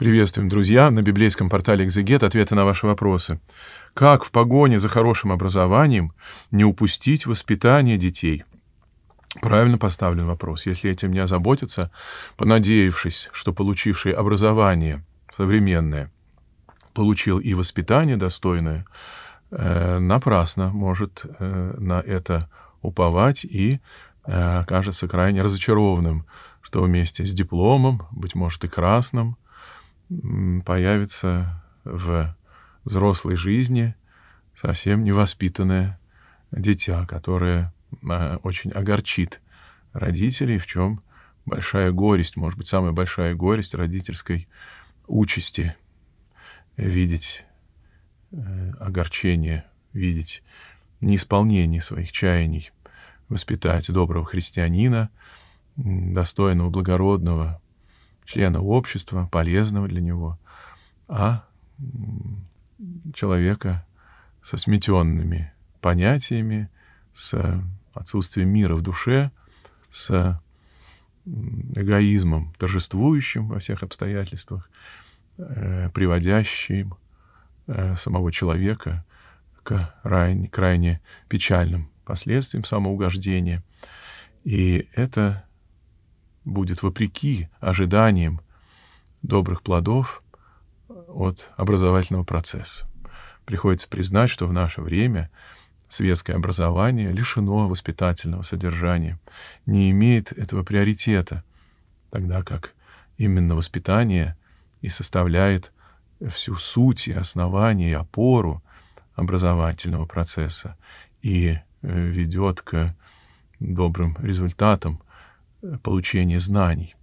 Приветствуем, друзья, на библейском портале «Экзегет» ответы на ваши вопросы. Как в погоне за хорошим образованием не упустить воспитание детей? Правильно поставлен вопрос. Если этим не озаботиться, понадеявшись, что получивший образование современное получил и воспитание достойное, э, напрасно может э, на это уповать и э, окажется крайне разочарованным, что вместе с дипломом, быть может и красным, появится в взрослой жизни совсем невоспитанное дитя, которое а, очень огорчит родителей, в чем большая горесть, может быть, самая большая горесть родительской участи видеть э, огорчение, видеть неисполнение своих чаяний, воспитать доброго христианина, достойного, благородного, члена общества, полезного для него, а человека со сметенными понятиями, с отсутствием мира в душе, с эгоизмом, торжествующим во всех обстоятельствах, э, приводящим э, самого человека к крайне, крайне печальным последствиям самоугождения. И это будет вопреки ожиданиям добрых плодов от образовательного процесса. Приходится признать, что в наше время светское образование лишено воспитательного содержания, не имеет этого приоритета, тогда как именно воспитание и составляет всю суть и основание, и опору образовательного процесса и э, ведет к добрым результатам получения знаний.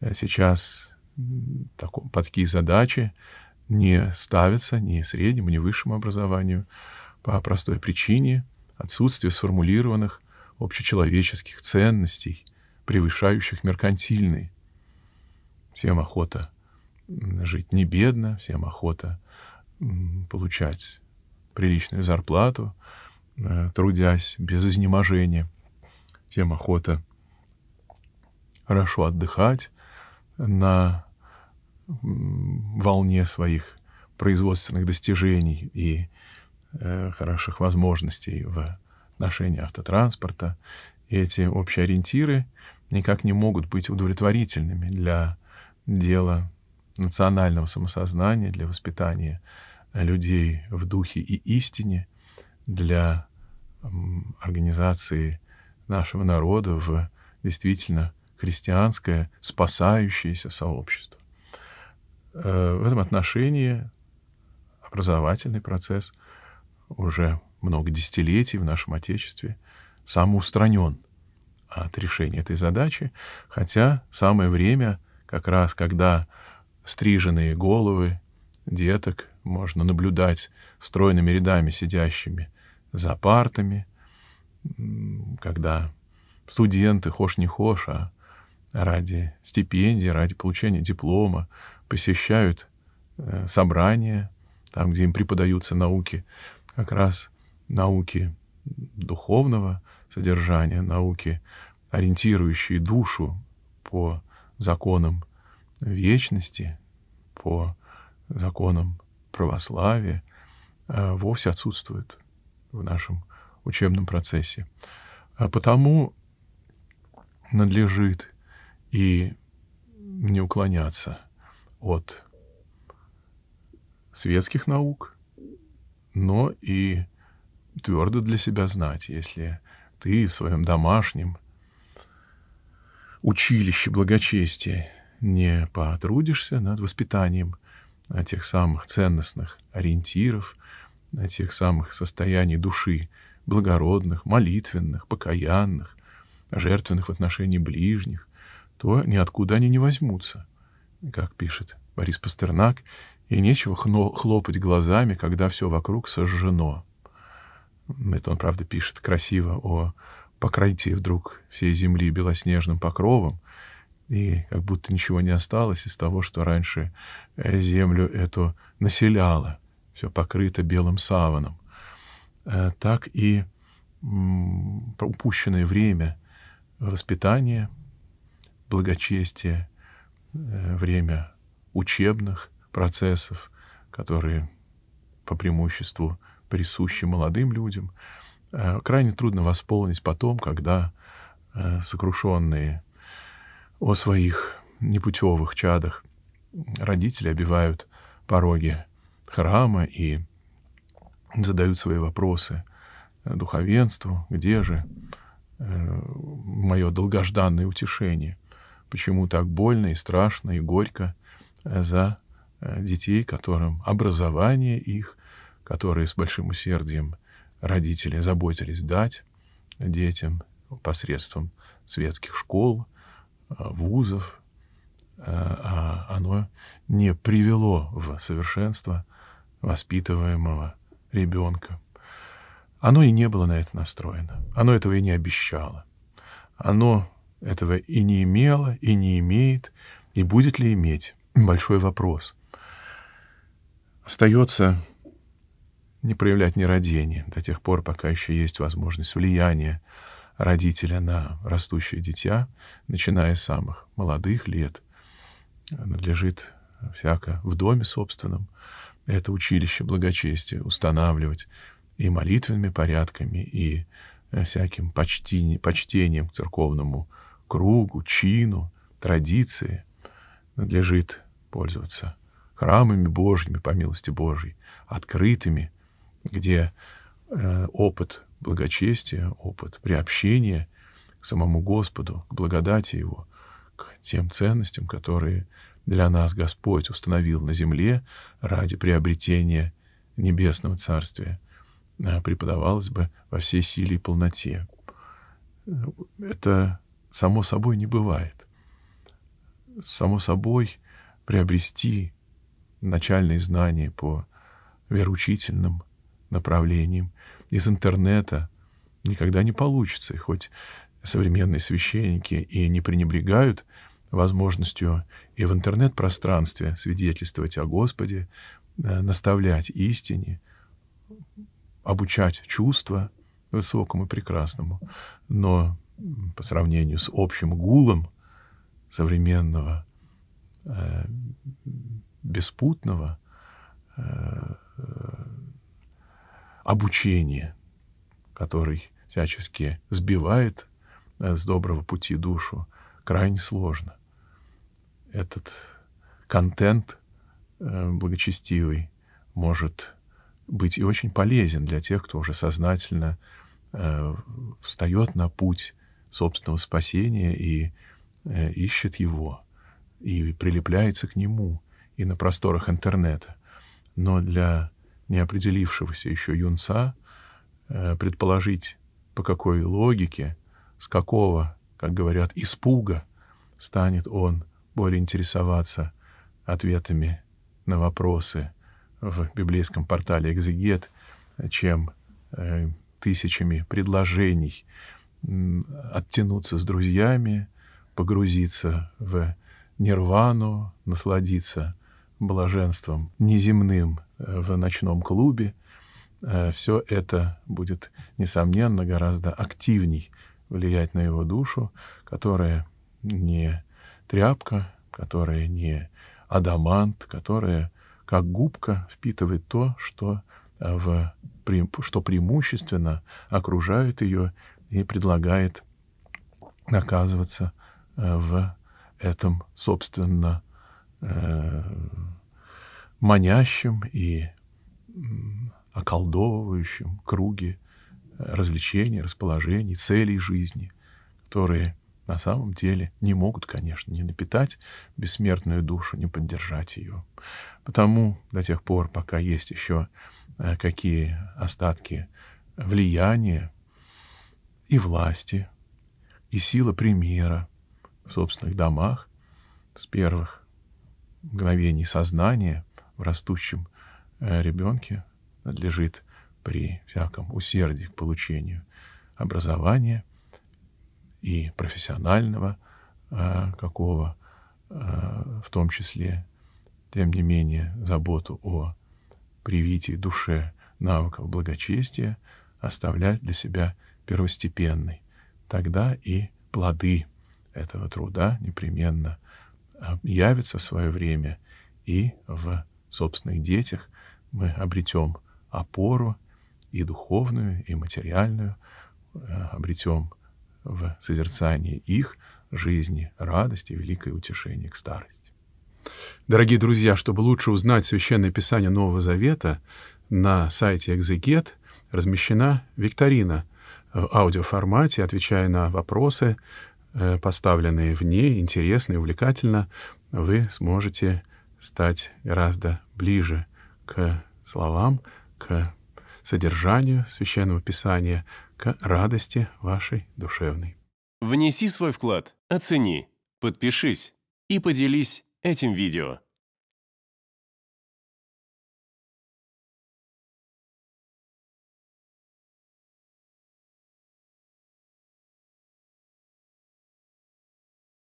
Э, сейчас такие задачи не ставятся ни среднему, ни высшему образованию по простой причине отсутствия сформулированных общечеловеческих ценностей, превышающих меркантильные. Всем охота жить не бедно, всем охота получать приличную зарплату, э, трудясь без изнеможения. Всем охота хорошо отдыхать на волне своих производственных достижений и э, хороших возможностей в отношении автотранспорта. И эти общие ориентиры никак не могут быть удовлетворительными для дела национального самосознания, для воспитания людей в духе и истине, для организации нашего народа в действительно христианское спасающееся сообщество. Э, в этом отношении образовательный процесс уже много десятилетий в нашем Отечестве самоустранен от решения этой задачи, хотя самое время, как раз когда стриженные головы деток можно наблюдать стройными рядами сидящими за партами, когда студенты, хошь не хошь, а ради стипендии, ради получения диплома, посещают э, собрания, там, где им преподаются науки, как раз науки духовного содержания, науки, ориентирующие душу по законам вечности, по законам православия, э, вовсе отсутствуют в нашем учебном процессе. А потому надлежит и не уклоняться от светских наук, но и твердо для себя знать, если ты в своем домашнем училище благочестия не потрудишься над воспитанием тех самых ценностных ориентиров, тех самых состояний души, благородных, молитвенных, покаянных, жертвенных в отношении ближних, то ниоткуда они не возьмутся, как пишет Борис Пастернак, и нечего хлопать глазами, когда все вокруг сожжено. Это он, правда, пишет красиво о покрытии вдруг всей земли белоснежным покровом, и как будто ничего не осталось из того, что раньше э, землю эту населяло, все покрыто белым саваном. Э, так и упущенное время воспитания — благочестие, э, время учебных процессов, которые по преимуществу присущи молодым людям, э, крайне трудно восполнить потом, когда э, сокрушенные о своих непутевых чадах родители обивают пороги храма и задают свои вопросы духовенству, где же мое долгожданное утешение, почему так больно и страшно и горько за детей, которым образование их которые с большим усердием родители заботились дать детям посредством светских школ, э, вузов, э, а оно не привело в совершенство воспитываемого ребенка. Оно и не было на это настроено. Оно этого и не обещало. Оно этого и не имело, и не имеет, и будет ли иметь. Большой вопрос. Остается не проявлять нерадение до тех пор, пока еще есть возможность влияния родителя на растущее дитя, начиная с самых молодых лет, надлежит всяко в доме собственном это училище благочестия устанавливать и молитвенными порядками, и всяким почти, почтением к церковному кругу, чину, традиции надлежит пользоваться храмами Божьими, по милости Божьей, открытыми, где э, опыт благочестия, опыт приобщения к самому Господу, к благодати Его, к тем ценностям, которые для нас Господь установил на земле ради приобретения небесного царствия, э, преподавалось бы во всей силе и полноте. Это само собой не бывает. Само собой приобрести начальные знания по вероучительным направлением, из интернета никогда не получится. И хоть современные священники и не пренебрегают возможностью и в интернет-пространстве свидетельствовать о Господе, э, наставлять истине, обучать чувства высокому и прекрасному. Но по сравнению с общим гулом современного э, беспутного э, обучение, который всячески сбивает э, с доброго пути душу, крайне сложно. Этот контент э, благочестивый может быть и очень полезен для тех, кто уже сознательно э, встает на путь собственного спасения и ищет его, и прилепляется к нему и на просторах интернета. Но для неопределившегося еще юнца э, предположить, по какой логике, с какого, как говорят, испуга станет он более интересоваться ответами на вопросы в библейском портале «Экзегет», чем э, тысячами предложений оттянуться с друзьями, погрузиться в нирвану, насладиться блаженством неземным э, в ночном клубе, э, все это будет, несомненно, гораздо активней влиять на его душу, которая не тряпка, которая не адамант, которая как губка впитывает то, что, э, в, что преимущественно окружает ее и предлагает оказываться в этом, собственно, манящем и околдовывающем круге развлечений, расположений, целей жизни, которые на самом деле не могут, конечно, не напитать бессмертную душу, не поддержать ее. Потому до тех пор, пока есть еще э, какие остатки влияния и власти, и сила примера в собственных домах с первых мгновений сознания — в растущем э, ребенке надлежит при всяком усердии к получению образования и профессионального э, какого, э, в том числе, тем не менее, заботу о привитии душе навыков благочестия оставлять для себя первостепенной. Тогда и плоды этого труда непременно явятся в свое время и в собственных детях мы обретем опору и духовную, и материальную, э, обретем в созерцании их жизни радость и великое утешение к старости. Дорогие друзья, чтобы лучше узнать Священное Писание Нового Завета, на сайте Экзегет размещена викторина в аудиоформате, отвечая на вопросы, э, поставленные в ней, интересно и увлекательно, вы сможете стать гораздо ближе к словам, к содержанию Священного Писания, к радости вашей душевной. Внеси свой вклад, оцени, подпишись и поделись этим видео.